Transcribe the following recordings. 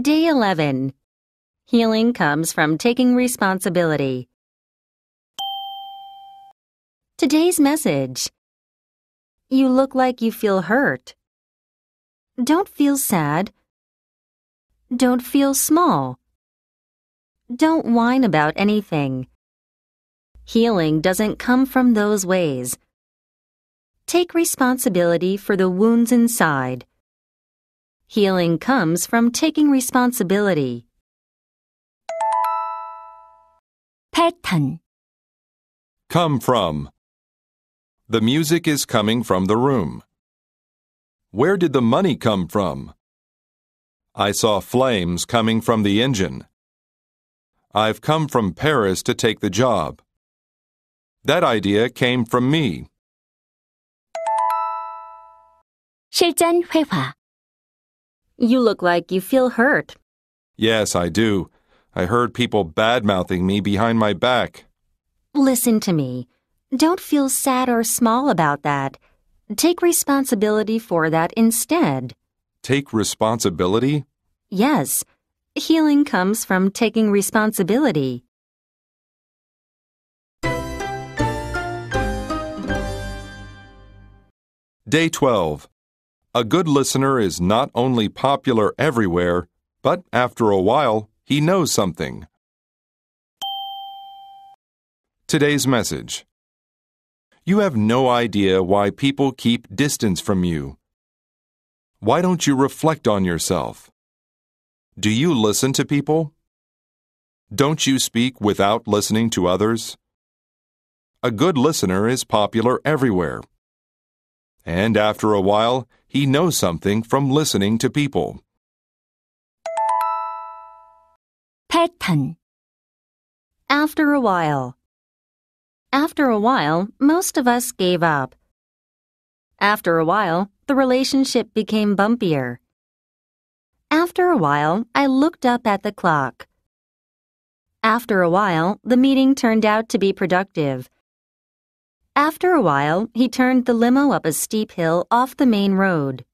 Day 11. Healing comes from taking responsibility. Today's message. You look like you feel hurt. Don't feel sad. Don't feel small. Don't whine about anything. Healing doesn't come from those ways. Take responsibility for the wounds inside. Healing comes from taking responsibility. 패턴, Come from. The music is coming from the room. Where did the money come from? I saw flames coming from the engine. I've come from Paris to take the job. That idea came from me. 실전 회화, you look like you feel hurt. Yes, I do. I heard people bad mouthing me behind my back. Listen to me. Don't feel sad or small about that. Take responsibility for that instead. Take responsibility? Yes, healing comes from taking responsibility. Day 12. A good listener is not only popular everywhere, but after a while, he knows something. Today's message You have no idea why people keep distance from you. Why don't you reflect on yourself? Do you listen to people? Don't you speak without listening to others? A good listener is popular everywhere. And after a while, he knows something from listening to people. 패턴, After a while. After a while, most of us gave up. After a while, the relationship became bumpier. After a while, I looked up at the clock. After a while, the meeting turned out to be productive. After a while, he turned the limo up a steep hill off the main road.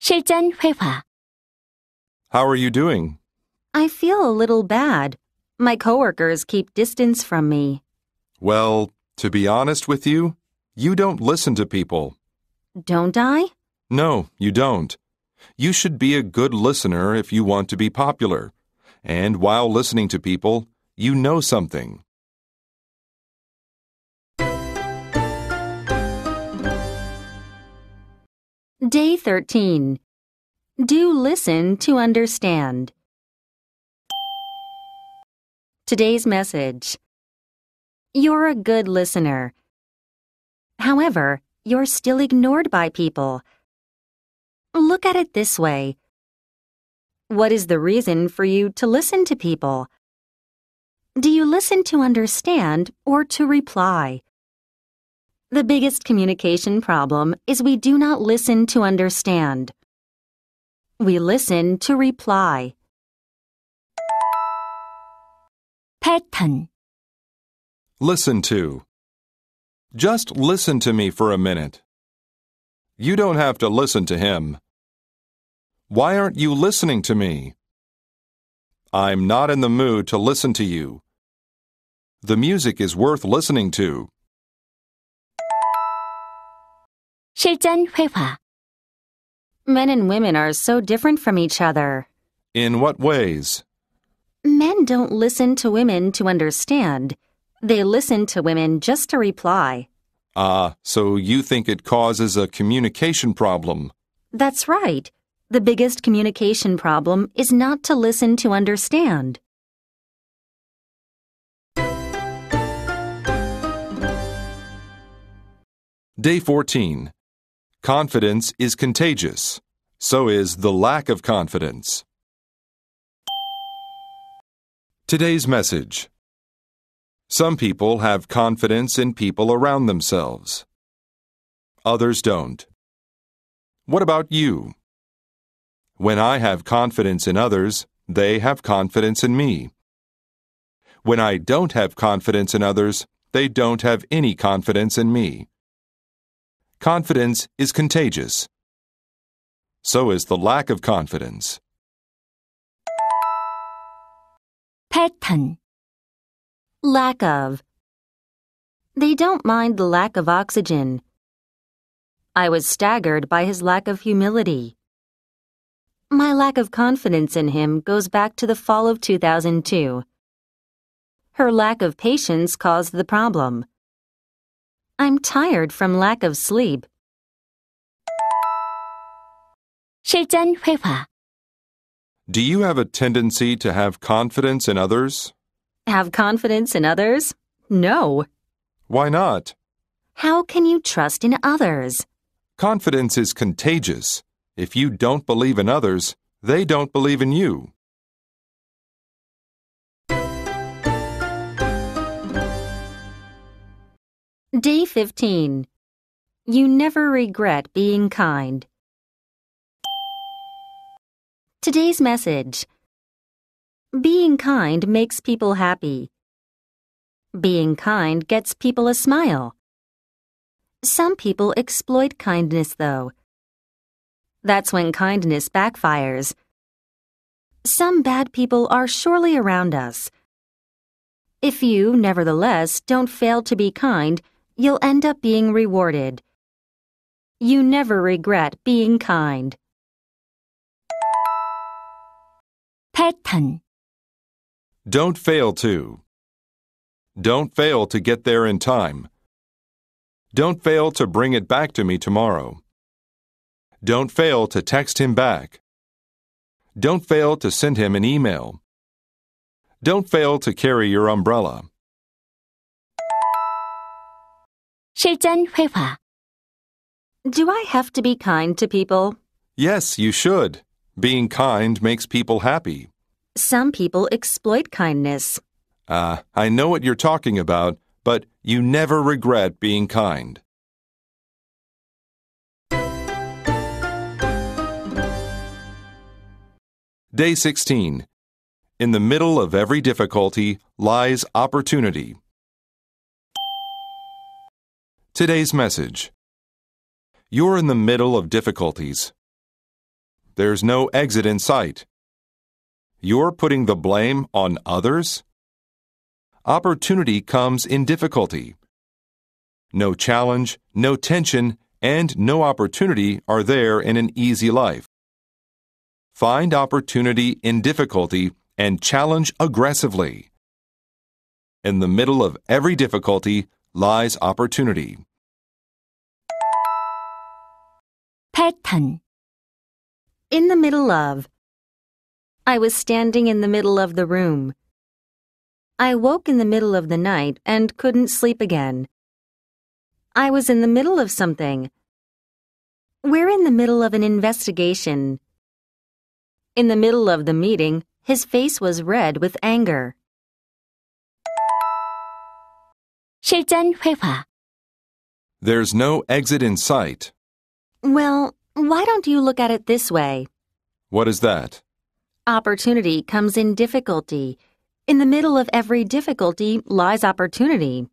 실전 회화, How are you doing? I feel a little bad. My coworkers keep distance from me. Well, to be honest with you, you don't listen to people. Don't I? No, you don't. You should be a good listener if you want to be popular. And while listening to people, you know something. Day 13. Do listen to understand. Today's message. You're a good listener. However, you're still ignored by people. Look at it this way. What is the reason for you to listen to people? Do you listen to understand or to reply? The biggest communication problem is we do not listen to understand. We listen to reply. 패턴, Listen to. Just listen to me for a minute. You don't have to listen to him. Why aren't you listening to me? I'm not in the mood to listen to you. The music is worth listening to. 실전 회화, Men and women are so different from each other. In what ways? Men don't listen to women to understand. They listen to women just to reply. Ah, so you think it causes a communication problem. That's right. The biggest communication problem is not to listen to understand. Day 14. Confidence is contagious. So is the lack of confidence. Today's message. Some people have confidence in people around themselves. Others don't. What about you? When I have confidence in others, they have confidence in me. When I don't have confidence in others, they don't have any confidence in me. Confidence is contagious. So is the lack of confidence. 패턴, Lack of. They don't mind the lack of oxygen. I was staggered by his lack of humility. My lack of confidence in him goes back to the fall of 2002. Her lack of patience caused the problem. I'm tired from lack of sleep. 실전 회화, Do you have a tendency to have confidence in others? Have confidence in others? No. Why not? How can you trust in others? Confidence is contagious. If you don't believe in others, they don't believe in you. Day 15. You never regret being kind. Today's message Being kind makes people happy. Being kind gets people a smile. Some people exploit kindness, though. That's when kindness backfires. Some bad people are surely around us. If you, nevertheless, don't fail to be kind, you'll end up being rewarded. You never regret being kind. 패턴, Don't fail to. Don't fail to get there in time. Don't fail to bring it back to me tomorrow. Don't fail to text him back. Don't fail to send him an email. Don't fail to carry your umbrella. 실전 회화, Do I have to be kind to people? Yes, you should. Being kind makes people happy. Some people exploit kindness. Ah, I know what you're talking about, but you never regret being kind. Day 16. In the middle of every difficulty lies opportunity. Today's message. You're in the middle of difficulties. There's no exit in sight. You're putting the blame on others? Opportunity comes in difficulty. No challenge, no tension, and no opportunity are there in an easy life. Find opportunity in difficulty and challenge aggressively. In the middle of every difficulty lies opportunity. 패턴, In the middle of. I was standing in the middle of the room. I woke in the middle of the night and couldn't sleep again. I was in the middle of something. We're in the middle of an investigation. In the middle of the meeting, his face was red with anger. 실전 회화, There's no exit in sight. Well, why don't you look at it this way? What is that? Opportunity comes in difficulty. In the middle of every difficulty lies opportunity.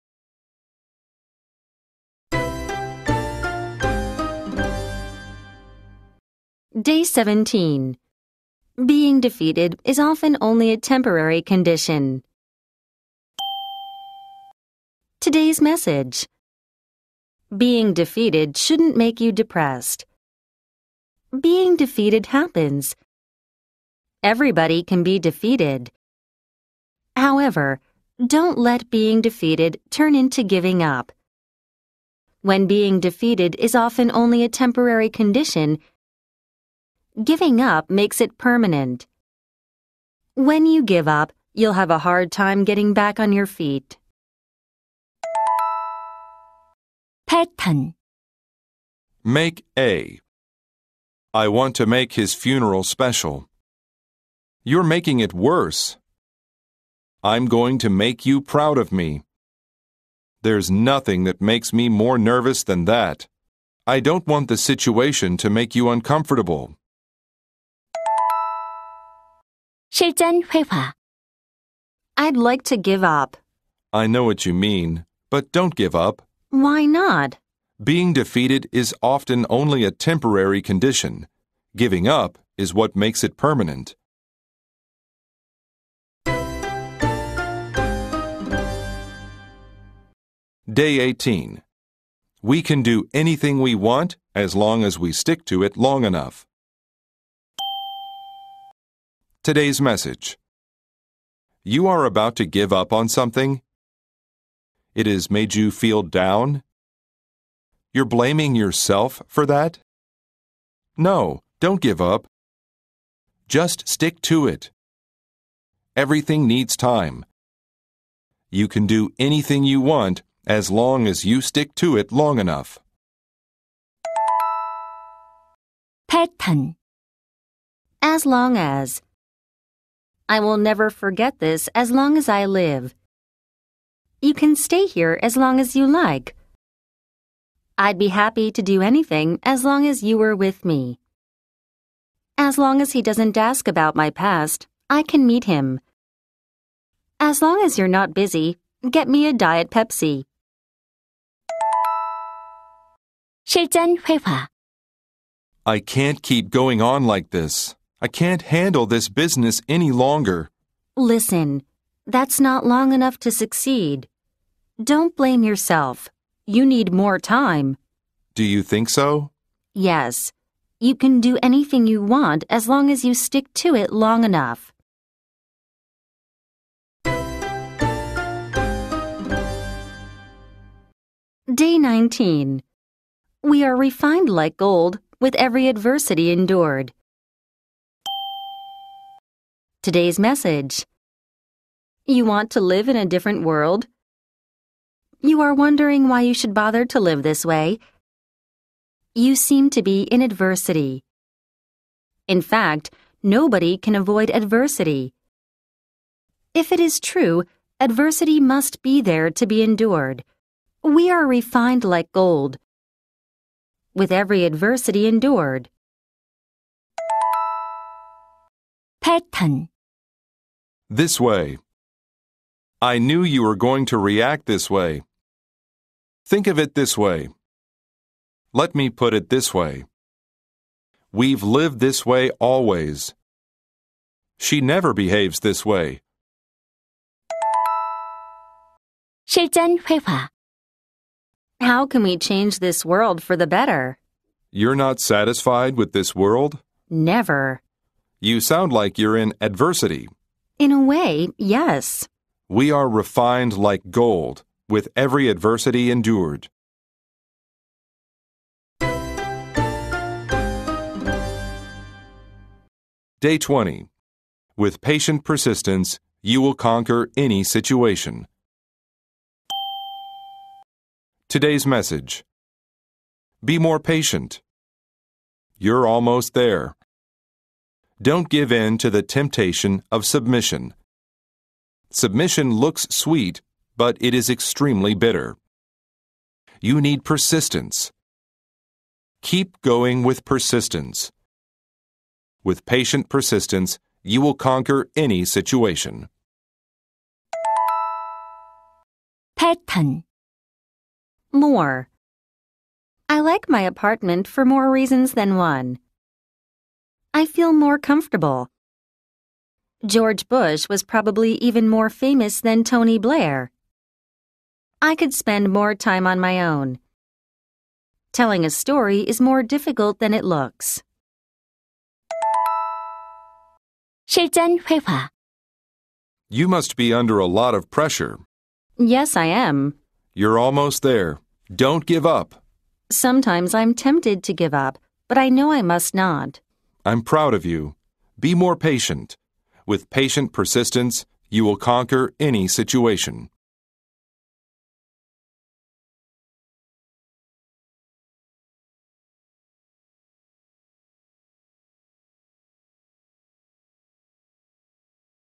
Day 17. Being defeated is often only a temporary condition. Today's message. Being defeated shouldn't make you depressed. Being defeated happens. Everybody can be defeated. However, don't let being defeated turn into giving up. When being defeated is often only a temporary condition, giving up makes it permanent. When you give up, you'll have a hard time getting back on your feet. 패턴, Make A. I want to make his funeral special. You're making it worse. I'm going to make you proud of me. There's nothing that makes me more nervous than that. I don't want the situation to make you uncomfortable. 실전 회화, I'd like to give up. I know what you mean, but don't give up. Why not? Being defeated is often only a temporary condition. Giving up is what makes it permanent. Day 18. We can do anything we want as long as we stick to it long enough. Today's message You are about to give up on something? It has made you feel down? You're blaming yourself for that? No, don't give up. Just stick to it. Everything needs time. You can do anything you want as long as you stick to it long enough. 패턴, As long as. I will never forget this as long as I live. You can stay here as long as you like. I'd be happy to do anything as long as you were with me. As long as he doesn't ask about my past, I can meet him. As long as you're not busy, get me a Diet Pepsi. 실전 회화, I can't keep going on like this. I can't handle this business any longer. Listen, that's not long enough to succeed. Don't blame yourself. You need more time. Do you think so? Yes, you can do anything you want as long as you stick to it long enough. Day 19. We are refined like gold with every adversity endured. Today's message. You want to live in a different world? You are wondering why you should bother to live this way? You seem to be in adversity. In fact, nobody can avoid adversity. If it is true, adversity must be there to be endured. We are refined like gold. With every adversity endured. 패턴, This way. I knew you were going to react this way. Think of it this way. Let me put it this way. We've lived this way always. She never behaves this way. 실전 회화, How can we change this world for the better? You're not satisfied with this world? Never. You sound like you're in adversity. In a way, yes. We are refined like gold, with every adversity endured. Day 20. With patient persistence, you will conquer any situation. Today's message Be more patient. You're almost there. Don't give in to the temptation of submission. Submission looks sweet, but it is extremely bitter. You need persistence. Keep going with persistence. With patient persistence, you will conquer any situation. 패턴, More. I like my apartment for more reasons than one. I feel more comfortable. George Bush was probably even more famous than Tony Blair. I could spend more time on my own. Telling a story is more difficult than it looks. 실전 회화, You must be under a lot of pressure. Yes, I am. You're almost there. Don't give up. Sometimes I'm tempted to give up, but I know I must not. I'm proud of you. Be more patient. With patient persistence, you will conquer any situation.